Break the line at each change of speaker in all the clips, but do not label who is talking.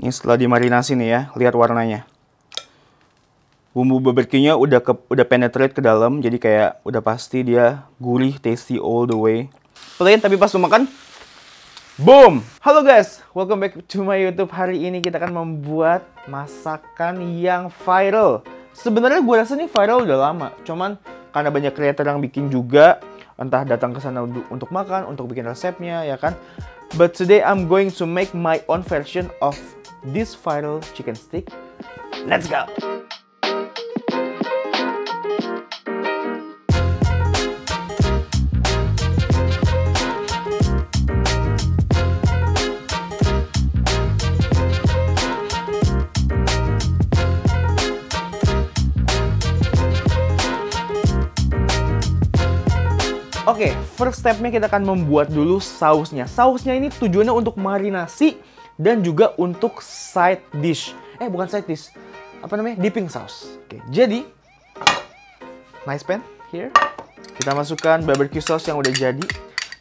Ini setelah dimarinasi nih ya, lihat warnanya. Bumbu barbecue-nya udah ke, udah penetrate ke dalam, jadi kayak udah pasti dia gurih, tasty all the way. Plain tapi pas lu makan, boom! Halo guys, welcome back to my YouTube. Hari ini kita akan membuat masakan yang viral. Sebenarnya gue rasa ini viral udah lama, cuman karena banyak creator yang bikin juga, entah datang ke sana untuk makan, untuk bikin resepnya, ya kan. But today I'm going to make my own version of this viral chicken stick. Let's go! Oke, okay, first stepnya kita akan membuat dulu sausnya. Sausnya ini tujuannya untuk marinasi dan juga untuk side dish. Eh, bukan side dish. Apa namanya? Dipping sauce. Oke, jadi nice pan here. Kita masukkan barbecue sauce yang udah jadi.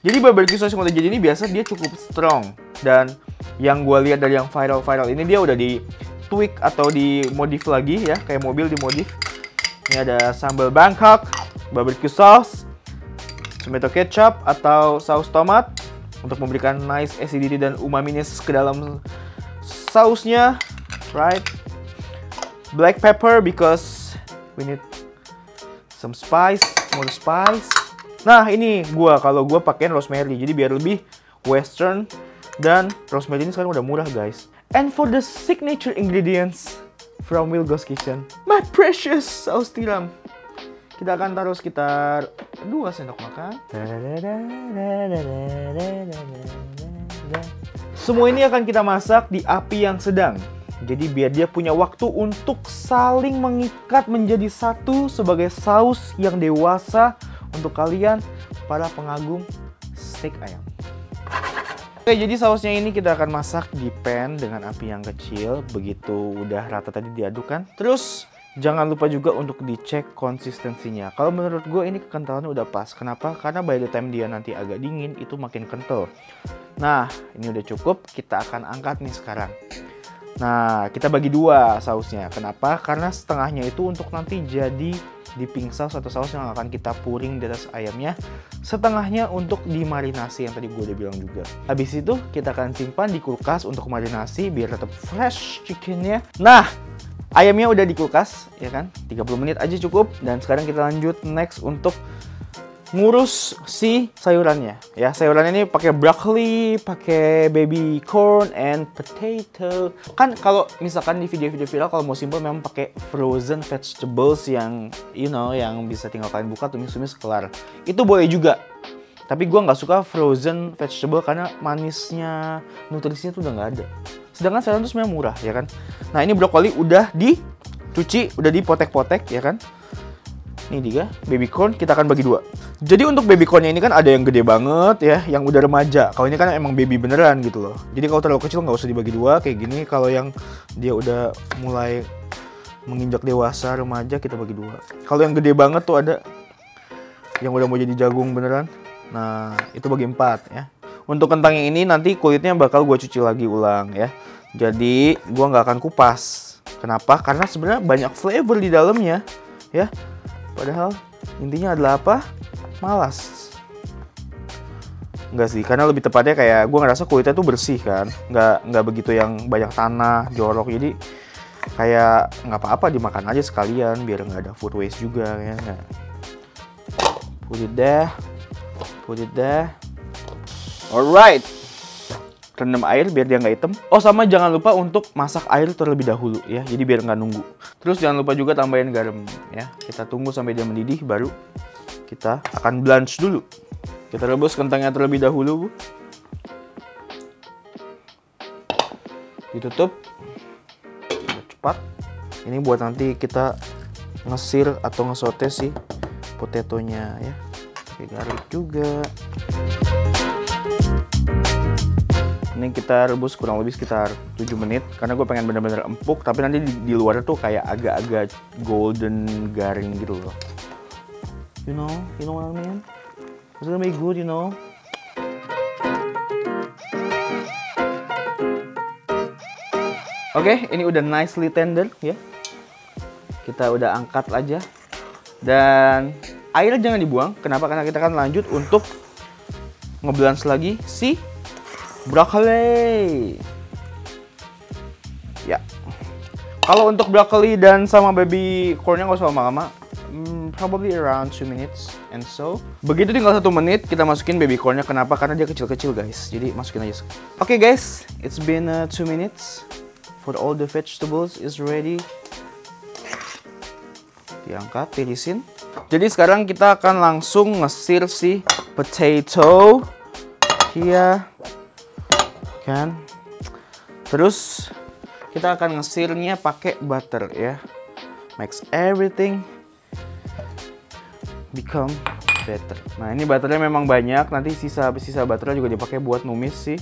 Jadi barbecue sauce yang udah jadi ini biasa dia cukup strong dan yang gue lihat dari yang viral-viral ini dia udah di tweak atau dimodif lagi ya, kayak mobil dimodif. Ini ada sambal Bangkok, barbecue sauce, tomato ketchup atau saus tomat untuk memberikan nice acidity dan umaminya ke dalam sausnya right? Black pepper because we need some spice more spice. Nah ini gua. Kalau gua pakai rosemary. Jadi biar lebih western dan rosemary ini sekarang udah murah guys. And for the signature ingredients from Wilgo's Kitchen my precious saus tiram kita akan taruh sekitar 2 sendok makan. Semua ini akan kita masak di api yang sedang. Jadi biar dia punya waktu untuk saling mengikat menjadi satu sebagai saus yang dewasa untuk kalian para pengagum steak ayam. Oke, jadi sausnya ini kita akan masak di pan dengan api yang kecil. Begitu udah rata tadi diaduk Terus Jangan lupa juga untuk dicek konsistensinya. Kalau menurut gue ini kekentalannya udah pas. Kenapa? Karena by the time dia nanti agak dingin itu makin kental. Nah, ini udah cukup. Kita akan angkat nih sekarang. Nah, kita bagi dua sausnya. Kenapa? Karena setengahnya itu untuk nanti jadi dipping sauce atau saus yang akan kita puring di atas ayamnya. Setengahnya untuk dimarinasi yang tadi gue udah bilang juga. Habis itu kita akan simpan di kulkas untuk marinasi biar tetap fresh chickennya. Nah, Ayamnya udah di kulkas, ya kan? 30 menit aja cukup. Dan sekarang kita lanjut next untuk ngurus si sayurannya. Ya, sayurannya ini pakai broccoli, pakai baby corn and potato. Kan kalau misalkan di video-video viral kalau mau simple memang pakai frozen vegetables yang you know yang bisa tinggal kalian buka tumis-tumis kelar. Itu boleh juga. Tapi gue nggak suka frozen vegetable karena manisnya, nutrisinya tuh udah nggak ada. Sedangkan sayuran itu sebenarnya murah, ya kan? Nah, ini brokoli udah dicuci, udah dipotek-potek, ya kan? Ini dia, baby corn kita akan bagi dua. Jadi untuk baby cornnya ini kan ada yang gede banget ya, yang udah remaja. Kalau ini kan emang baby beneran gitu loh. Jadi kalau terlalu kecil nggak usah dibagi dua kayak gini. Kalau yang dia udah mulai menginjak dewasa remaja kita bagi dua. Kalau yang gede banget tuh ada yang udah mau jadi jagung beneran. Nah itu bagi empat ya. Untuk kentang yang ini nanti kulitnya bakal gue cuci lagi ulang ya. Jadi gue nggak akan kupas. Kenapa? Karena sebenarnya banyak flavor di dalamnya ya. Padahal intinya adalah apa? Malas. Enggak sih, karena lebih tepatnya kayak gue ngerasa kulitnya tuh bersih kan. Nggak, nggak begitu yang banyak tanah, jorok. Jadi kayak nggak apa-apa dimakan aja sekalian biar nggak ada food waste juga ya. Put it there. Put it there. Alright. Rendam air biar dia nggak hitam. Oh sama jangan lupa untuk masak air terlebih dahulu ya. Jadi biar nggak nunggu. Terus jangan lupa juga tambahin garam ya. Kita tunggu sampai dia mendidih baru kita akan blanch dulu. Kita rebus kentangnya terlebih dahulu. Bu. Ditutup. Cepat. Ini buat nanti kita ngesir atau ngesote sih potetonya ya. Pakai garlic juga. Ini kita rebus kurang lebih sekitar 7 menit karena gue pengen bener-bener empuk tapi nanti di, di luar tuh kayak agak-agak golden garing gitu loh. You know, you know what I mean? It's gonna be good, you know. Oke, ini udah nicely tender ya. Kita udah angkat aja. Dan air jangan dibuang. Kenapa? Karena kita akan lanjut untuk ngebalance lagi si broccoli. Ya. Kalau untuk broccoli dan sama baby cornnya nggak usah lama-lama. Hmm, probably around 2 minutes and so. Begitu tinggal satu menit kita masukin baby cornnya. Kenapa? Karena dia kecil-kecil guys. Jadi masukin aja. Oke okay, guys, it's been 2 uh, minutes for all the vegetables is ready. Diangkat, tirisin. Jadi sekarang kita akan langsung ngesir si potato. Here. Kan. Terus kita akan ngesirnya pakai butter ya. Makes everything become better. Nah, ini butternya memang banyak. Nanti sisa sisa butternya juga dipakai buat numis sih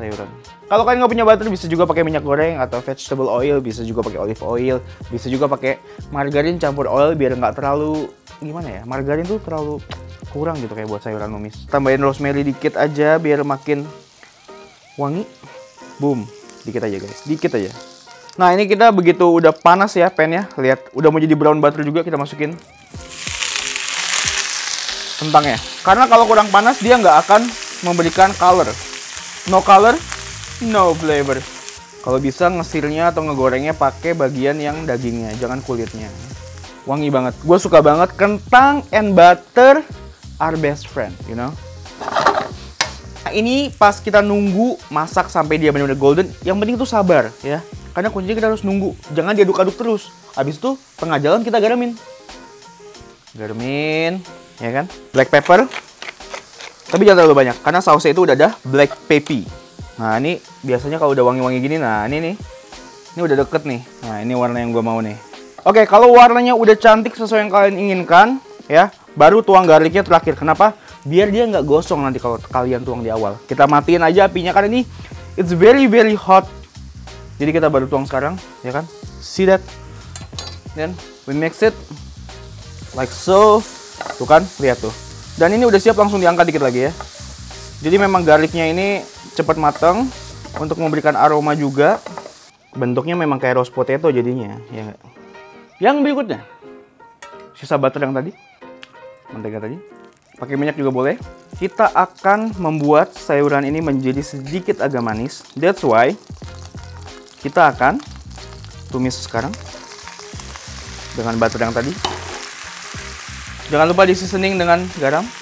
sayuran. Kalau kalian nggak punya butter bisa juga pakai minyak goreng atau vegetable oil, bisa juga pakai olive oil, bisa juga pakai margarin campur oil biar nggak terlalu gimana ya? Margarin tuh terlalu kurang gitu kayak buat sayuran numis. Tambahin rosemary dikit aja biar makin wangi. Boom, dikit aja guys, dikit aja. Nah ini kita begitu udah panas ya pennya, lihat udah mau jadi brown butter juga kita masukin kentangnya. Karena kalau kurang panas dia nggak akan memberikan color. No color, no flavor. Kalau bisa ngesirnya atau ngegorengnya pakai bagian yang dagingnya, jangan kulitnya. Wangi banget. Gue suka banget kentang and butter are best friend, you know. Nah, ini pas kita nunggu masak sampai dia benar-benar golden, yang penting tuh sabar ya. Karena kuncinya kita harus nunggu, jangan diaduk-aduk terus. Habis itu tengah jalan kita garamin. Garamin, ya kan? Black pepper, tapi jangan terlalu banyak, karena sausnya itu udah ada black pepper. Nah, ini biasanya kalau udah wangi-wangi gini, nah ini nih. Ini udah deket nih. Nah, ini warna yang gue mau nih. Oke, kalau warnanya udah cantik sesuai yang kalian inginkan, ya, baru tuang garlicnya terakhir. Kenapa? Biar dia nggak gosong nanti kalau kalian tuang di awal. Kita matiin aja apinya, karena ini it's very very hot. Jadi kita baru tuang sekarang, ya kan? See that? Then we mix it like so. Tuh kan, lihat tuh. Dan ini udah siap langsung diangkat dikit lagi ya. Jadi memang garlicnya ini cepat matang untuk memberikan aroma juga. Bentuknya memang kayak roast potato jadinya, ya Yang berikutnya, sisa butter yang tadi, mentega tadi. Pakai minyak juga boleh. Kita akan membuat sayuran ini menjadi sedikit agak manis. That's why kita akan tumis sekarang dengan butter yang tadi. Jangan lupa di seasoning dengan garam.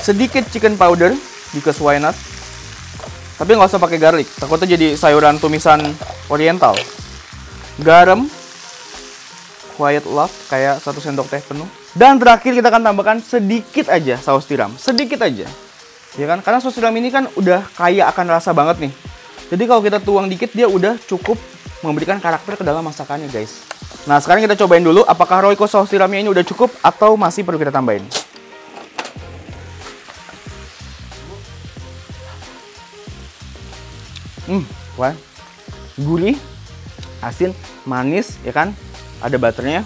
Sedikit chicken powder, because why? Tapi nggak usah pakai garlic, takutnya jadi sayuran tumisan oriental. Garam, quiet love, kayak satu sendok teh penuh. Dan terakhir kita akan tambahkan sedikit aja saus tiram, sedikit aja. Ya kan? Karena saus tiram ini kan udah kaya akan rasa banget nih. Jadi kalau kita tuang dikit dia udah cukup memberikan karakter ke dalam masakannya guys. Nah, sekarang kita cobain dulu apakah Royco saus tiramnya ini udah cukup atau masih perlu kita tambahin. Hmm, wah. Gurih, asin, manis, ya kan? Ada butternya.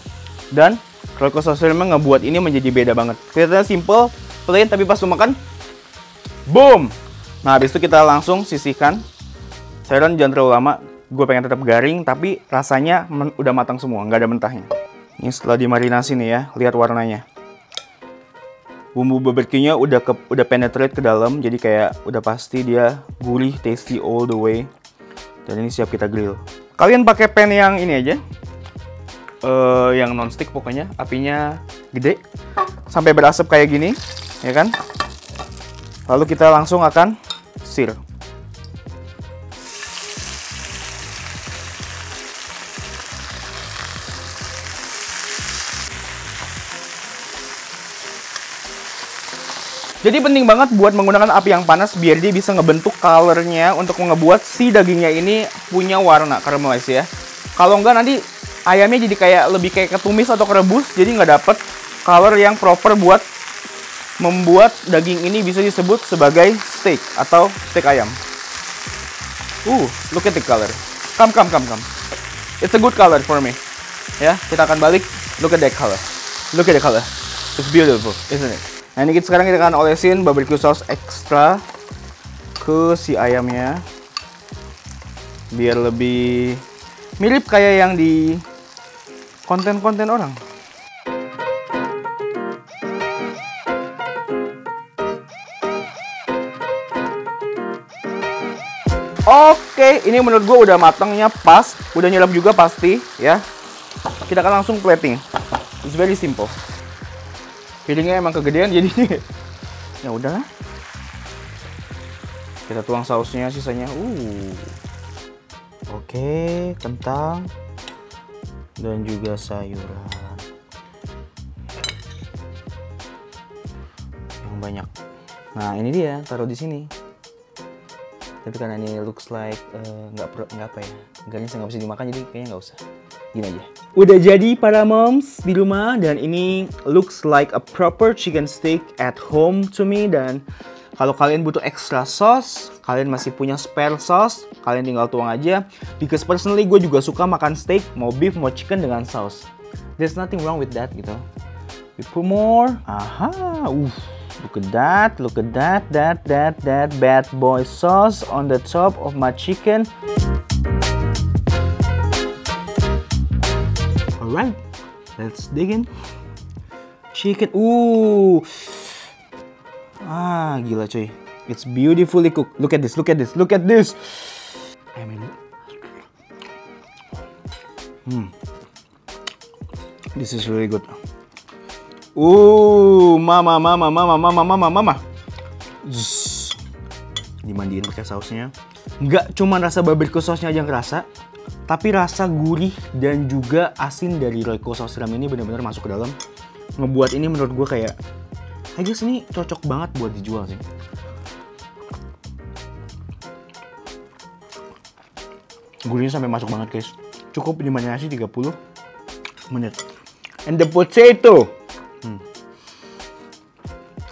Dan Royco saus tiramnya ngebuat ini menjadi beda banget. Kelihatannya simple, plain, tapi pas makan, boom! Nah, habis itu kita langsung sisihkan. Sayuran jangan terlalu lama, gue pengen tetap garing tapi rasanya udah matang semua nggak ada mentahnya ini setelah dimarinasi nih ya lihat warnanya bumbu barbeque-nya udah ke udah penetrate ke dalam jadi kayak udah pasti dia gurih tasty all the way. Dan ini siap kita grill. Kalian pakai pan yang ini aja. Uh, yang non-stick pokoknya. Apinya gede. Sampai berasap kayak gini ya kan? Lalu kita langsung akan sear Jadi penting banget buat menggunakan api yang panas biar dia bisa ngebentuk colornya untuk ngebuat si dagingnya ini punya warna caramelize ya. Kalau enggak nanti ayamnya jadi kayak lebih kayak ketumis atau kerebus jadi nggak dapet color yang proper buat membuat daging ini bisa disebut sebagai steak atau steak ayam. Uh, look at the color. Come, come, come, come. It's a good color for me. Ya, kita akan balik. Look at that color. Look at the color. It's beautiful, isn't it? Nah ini kita sekarang kita akan olesin barbecue sauce extra ke si ayamnya biar lebih mirip kayak yang di konten-konten orang. Oke, ini menurut gue udah matangnya pas, udah nyelap juga pasti ya. Kita akan langsung plating. It's very simple. Piringnya emang kegedean jadi ya udah. Kita tuang sausnya sisanya. Uh. Oke, kentang dan juga sayuran yang banyak. Nah ini dia, taruh di sini tapi karena ini looks like eh, nggak uh, nggak apa ya nggak nggak bisa dimakan jadi kayaknya nggak usah gini aja udah jadi para moms di rumah dan ini looks like a proper chicken steak at home to me dan kalau kalian butuh extra sauce kalian masih punya spare sauce kalian tinggal tuang aja. Because personally gue juga suka makan steak mau beef mau chicken dengan sauce. There's nothing wrong with that gitu. We put more. Aha uh Look at that, look at that, that, that, that bad boy sauce on the top of my chicken. Alright, let's dig in. Chicken, ooh. Ah, gila cuy. It's beautifully cooked. Look at this, look at this, look at this. I mean, hmm. This is really good. Uh, mama, mama, mama, mama, mama, mama. Zzz. Dimandiin pakai sausnya. Nggak cuma rasa barbecue sausnya aja yang kerasa, tapi rasa gurih dan juga asin dari Royco saus tiram ini benar-benar masuk ke dalam. Ngebuat ini menurut gue kayak, I guess ini cocok banget buat dijual sih. Gurihnya sampai masuk banget guys. Cukup dimarinasi 30 menit. And the potato Hmm.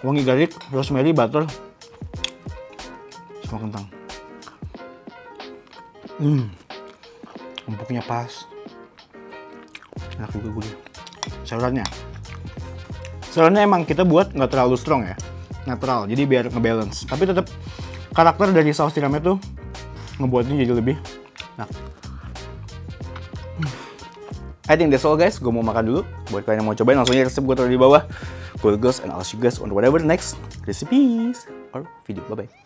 Wangi garlic, rosemary, butter, sama kentang. Hmm, empuknya pas. Enak juga gurih. Sayurannya, sayurannya emang kita buat nggak terlalu strong ya, netral. Jadi biar ngebalance. Tapi tetap karakter dari saus tiramnya tuh ngebuatnya jadi lebih enak. I think that's all guys. Gue mau makan dulu. Buat kalian yang mau cobain langsung aja resep gue taruh di bawah. Cool guys and I'll see you guys on whatever next recipes or video. Bye bye.